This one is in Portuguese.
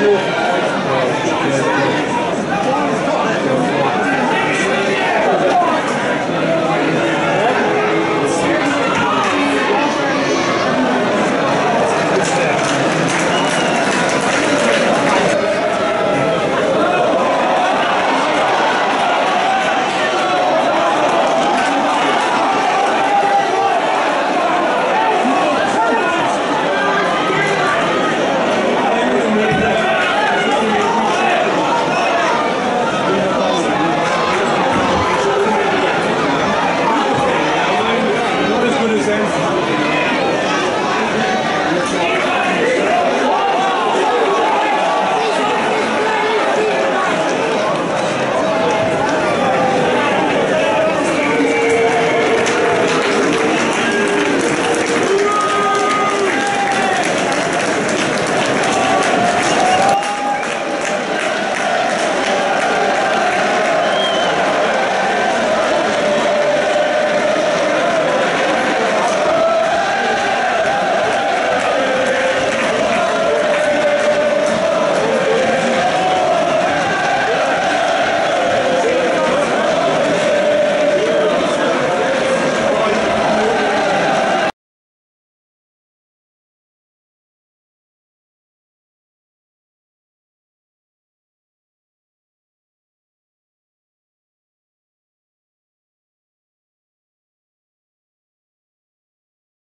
novo.